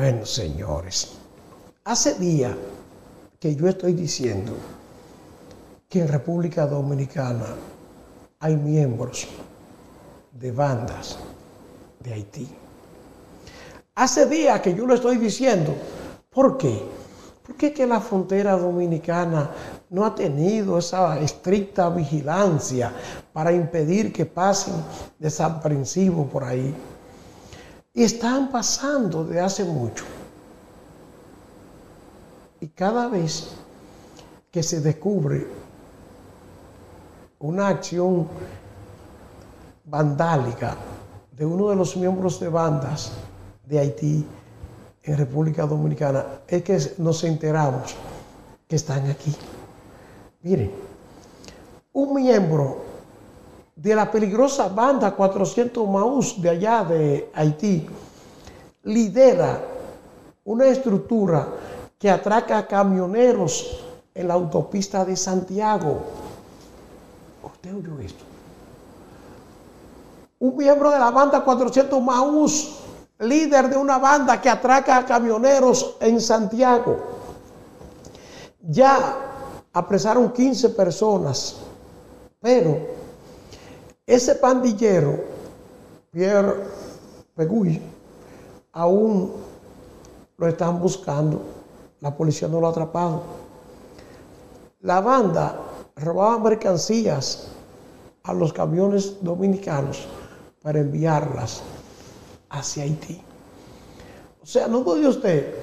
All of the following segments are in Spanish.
Bueno, señores, hace días que yo estoy diciendo que en República Dominicana hay miembros de bandas de Haití. Hace días que yo lo estoy diciendo. ¿Por qué? Porque que la frontera dominicana no ha tenido esa estricta vigilancia para impedir que pasen desaprensivos por ahí. Están pasando de hace mucho. Y cada vez que se descubre una acción vandálica de uno de los miembros de bandas de Haití en República Dominicana, es que nos enteramos que están aquí. Miren, un miembro de la peligrosa banda 400 Maús de allá de Haití lidera una estructura que atraca a camioneros en la autopista de Santiago. ¿Usted oyó esto? Un miembro de la banda 400 Maús, líder de una banda que atraca a camioneros en Santiago. Ya apresaron 15 personas, pero ese pandillero, Pierre Peguy, aún lo están buscando. La policía no lo ha atrapado. La banda robaba mercancías a los camiones dominicanos para enviarlas hacia Haití. O sea, no puede usted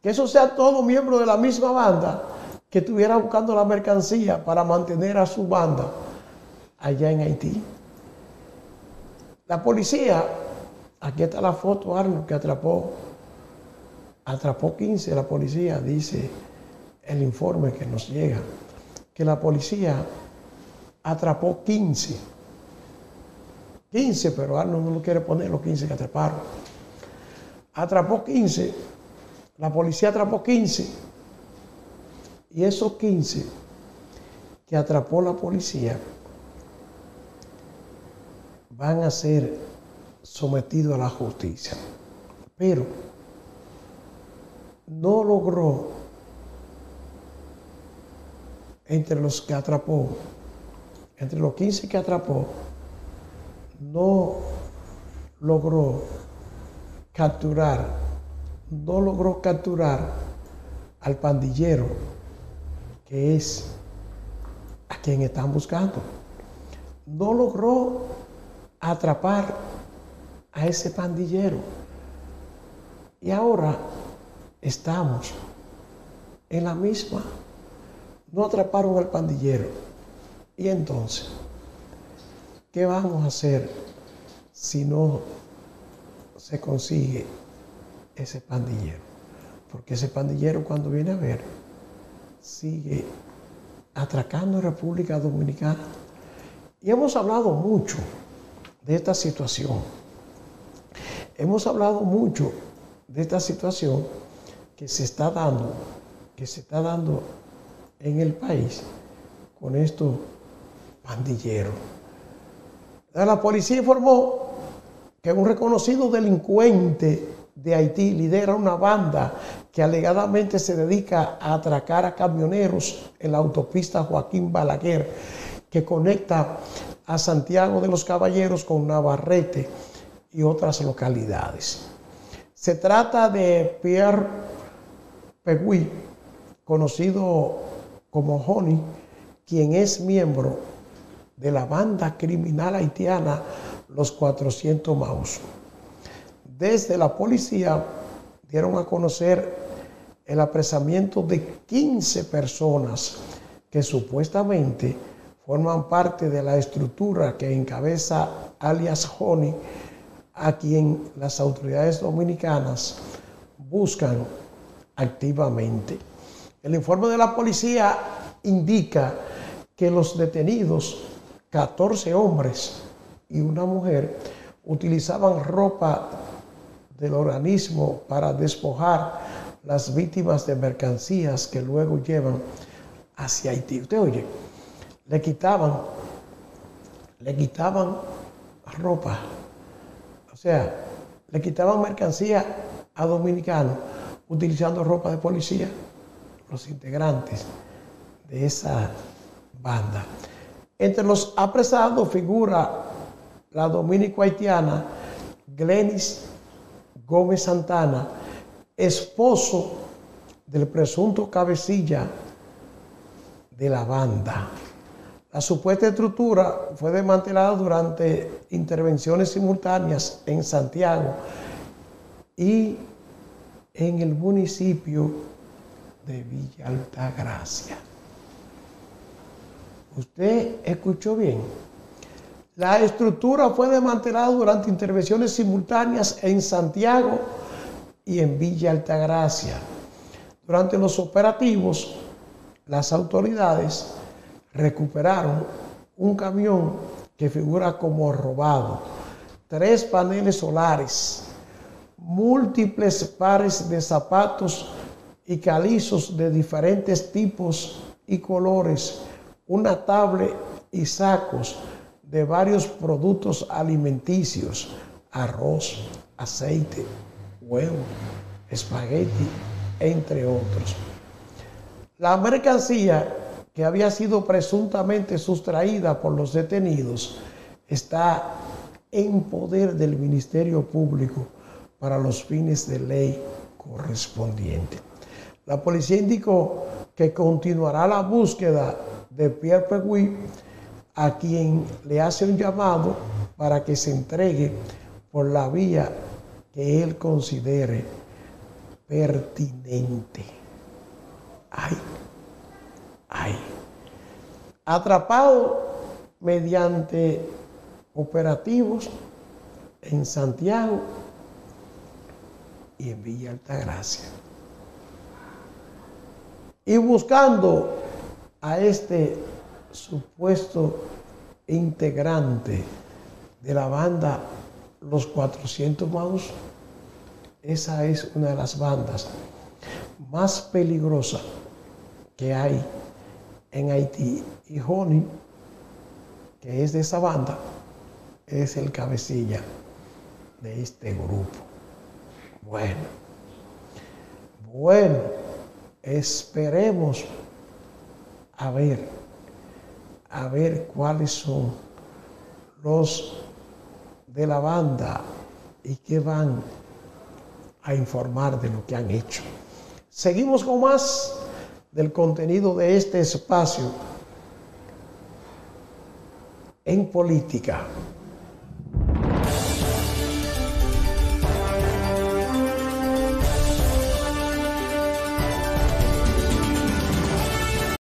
que eso sea todo miembro de la misma banda que estuviera buscando la mercancía para mantener a su banda allá en Haití. La policía, aquí está la foto, Arno, que atrapó, atrapó 15 la policía, dice el informe que nos llega, que la policía atrapó 15. 15, pero Arno no lo quiere poner, los 15 que atraparon. Atrapó 15, la policía atrapó 15. Y esos 15 que atrapó la policía van a ser sometidos a la justicia. Pero no logró entre los que atrapó entre los 15 que atrapó, no logró capturar, no logró capturar al pandillero que es a quien están buscando. No logró atrapar a ese pandillero. Y ahora estamos en la misma. No atraparon al pandillero y entonces, ¿qué vamos a hacer si no se consigue ese pandillero? Porque ese pandillero cuando viene a ver, sigue atracando a República Dominicana. Y hemos hablado mucho de esta situación. Hemos hablado mucho de esta situación que se está dando, que se está dando en el país con esto pandillero. La policía informó que un reconocido delincuente de Haití lidera una banda que alegadamente se dedica a atracar a camioneros en la autopista Joaquín Balaguer, que conecta a Santiago de los Caballeros con Navarrete y otras localidades. Se trata de Pierre Pegui, conocido como Honey, quien es miembro de la banda criminal haitiana Los 400 Maus. Desde la policía dieron a conocer el apresamiento de 15 personas que supuestamente forman parte de la estructura que encabeza alias Honey, a quien las autoridades dominicanas buscan activamente. El informe de la policía indica que los detenidos 14 hombres y una mujer utilizaban ropa del organismo para despojar las víctimas de mercancías que luego llevan hacia Haití. Usted oye, le quitaban, le quitaban ropa, o sea, le quitaban mercancía a dominicanos utilizando ropa de policía, los integrantes de esa banda. Entre los apresados figura la dominico-haitiana Glenis Gómez Santana, esposo del presunto cabecilla de la banda. La supuesta estructura fue desmantelada durante intervenciones simultáneas en Santiago y en el municipio de Villa Altagracia. ¿Usted escuchó bien? La estructura fue desmantelada durante intervenciones simultáneas en Santiago y en Villa Altagracia. Durante los operativos, las autoridades recuperaron un camión que figura como robado, tres paneles solares, múltiples pares de zapatos y calizos de diferentes tipos y colores, una tablet y sacos de varios productos alimenticios, arroz, aceite, huevo, espagueti, entre otros. La mercancía que había sido presuntamente sustraída por los detenidos está en poder del Ministerio Público para los fines de ley correspondiente. La policía indicó que continuará la búsqueda de Pierre Pegui, a quien le hace un llamado para que se entregue por la vía que él considere pertinente. Ay. Atrapado mediante operativos en Santiago y en Villa Altagracia. Y buscando a este supuesto integrante de la banda Los 400 Maus, esa es una de las bandas más peligrosas que hay en Haití. Y Honey, que es de esa banda, es el cabecilla de este grupo. Bueno, bueno, esperemos a ver, a ver cuáles son los de la banda y qué van a informar de lo que han hecho. Seguimos con más del contenido de este espacio en política.